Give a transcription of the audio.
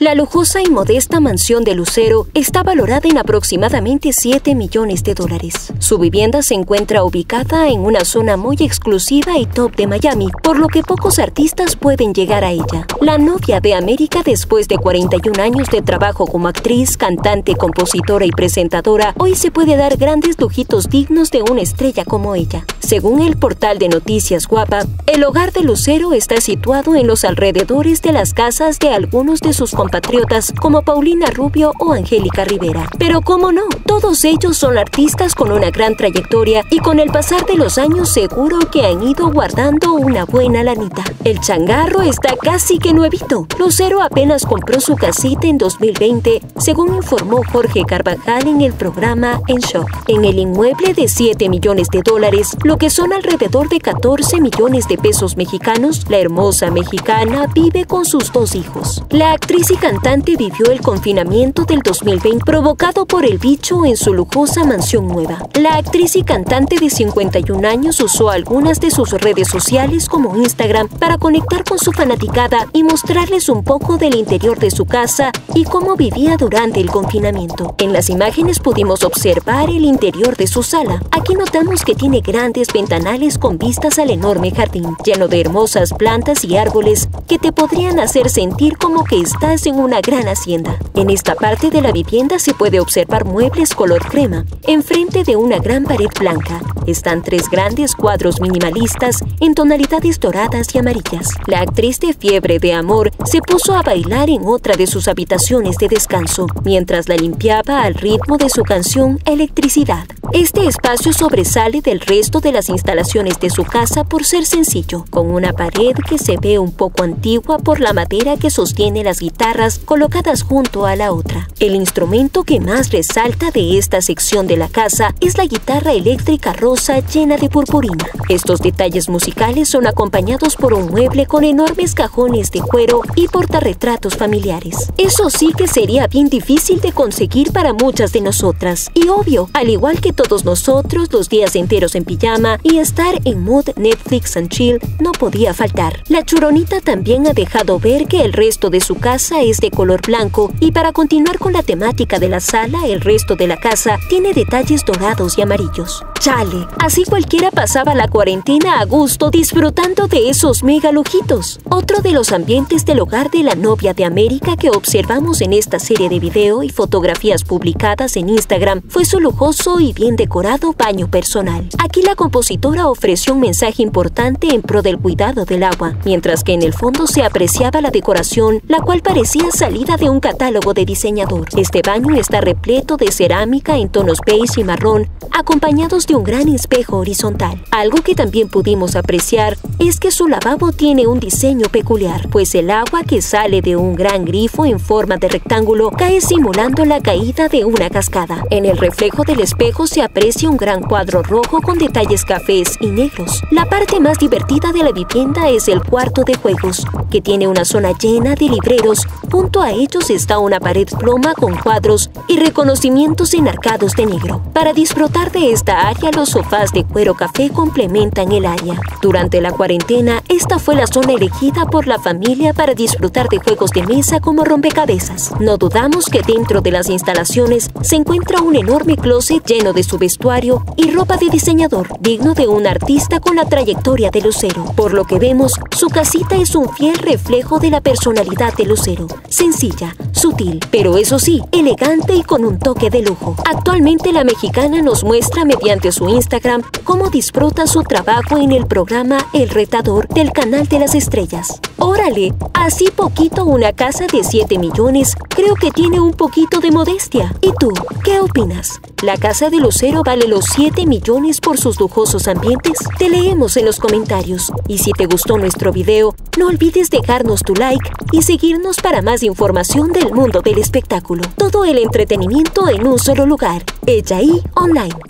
La lujosa y modesta mansión de Lucero está valorada en aproximadamente 7 millones de dólares. Su vivienda se encuentra ubicada en una zona muy exclusiva y top de Miami, por lo que pocos artistas pueden llegar a ella. La novia de América, después de 41 años de trabajo como actriz, cantante, compositora y presentadora, hoy se puede dar grandes lujitos dignos de una estrella como ella. Según el portal de noticias Guapa, el hogar de Lucero está situado en los alrededores de las casas de algunos de sus compañeros patriotas como Paulina Rubio o Angélica Rivera. Pero cómo no, todos ellos son artistas con una gran trayectoria y con el pasar de los años seguro que han ido guardando una buena lanita. El changarro está casi que nuevito. Lucero apenas compró su casita en 2020, según informó Jorge Carvajal en el programa En Shock. En el inmueble de 7 millones de dólares, lo que son alrededor de 14 millones de pesos mexicanos, la hermosa mexicana vive con sus dos hijos. La actriz y cantante vivió el confinamiento del 2020 provocado por el bicho en su lujosa mansión nueva. La actriz y cantante de 51 años usó algunas de sus redes sociales como Instagram para conectar con su fanaticada y mostrarles un poco del interior de su casa y cómo vivía durante el confinamiento. En las imágenes pudimos observar el interior de su sala. Aquí notamos que tiene grandes ventanales con vistas al enorme jardín, lleno de hermosas plantas y árboles que te podrían hacer sentir como que estás en una gran hacienda. En esta parte de la vivienda se puede observar muebles color crema. Enfrente de una gran pared blanca están tres grandes cuadros minimalistas en tonalidades doradas y amarillas. La actriz de Fiebre de Amor se puso a bailar en otra de sus habitaciones de descanso, mientras la limpiaba al ritmo de su canción Electricidad. Este espacio sobresale del resto de las instalaciones de su casa por ser sencillo, con una pared que se ve un poco antigua por la madera que sostiene las guitarras colocadas junto a la otra. El instrumento que más resalta de esta sección de la casa es la guitarra eléctrica rosa llena de purpurina. Estos detalles musicales son acompañados por un mueble con enormes cajones de cuero y portarretratos familiares. Eso sí que sería bien difícil de conseguir para muchas de nosotras. Y obvio, al igual que todos nosotros, los días enteros en pijama y estar en mood Netflix and chill no podía faltar. La churonita también ha dejado ver que el resto de su casa es de color blanco y para continuar con la temática de la sala, el resto de la casa tiene detalles dorados y amarillos. Chale, así cualquiera pasaba la cuarentena a gusto disfrutando de esos mega lujitos. Otro de los ambientes del hogar de la novia de América que observamos en esta serie de video y fotografías publicadas en Instagram fue su lujoso y bien decorado baño personal. Aquí la compositora ofreció un mensaje importante en pro del cuidado del agua, mientras que en el fondo se apreciaba la decoración, la cual parecía salida de un catálogo de diseñador. Este baño está repleto de cerámica en tonos beige y marrón, acompañados un gran espejo horizontal. Algo que también pudimos apreciar es que su lavabo tiene un diseño peculiar, pues el agua que sale de un gran grifo en forma de rectángulo cae simulando la caída de una cascada. En el reflejo del espejo se aprecia un gran cuadro rojo con detalles cafés y negros. La parte más divertida de la vivienda es el cuarto de juegos, que tiene una zona llena de libreros Junto a ellos está una pared ploma con cuadros y reconocimientos enarcados de negro. Para disfrutar de esta área, los sofás de cuero café complementan el área. Durante la cuarentena, esta fue la zona elegida por la familia para disfrutar de juegos de mesa como rompecabezas. No dudamos que dentro de las instalaciones se encuentra un enorme closet lleno de su vestuario y ropa de diseñador, digno de un artista con la trayectoria de Lucero. Por lo que vemos, su casita es un fiel reflejo de la personalidad de Lucero sencilla, sutil, pero eso sí, elegante y con un toque de lujo. Actualmente la mexicana nos muestra mediante su Instagram cómo disfruta su trabajo en el programa El Retador del Canal de las Estrellas. Órale, así poquito una casa de 7 millones, creo que tiene un poquito de modestia. ¿Y tú, qué opinas? ¿La casa de Lucero vale los 7 millones por sus lujosos ambientes? Te leemos en los comentarios. Y si te gustó nuestro video, no olvides dejarnos tu like y seguirnos para más información del mundo del espectáculo. Todo el entretenimiento en un solo lugar. Ella Online.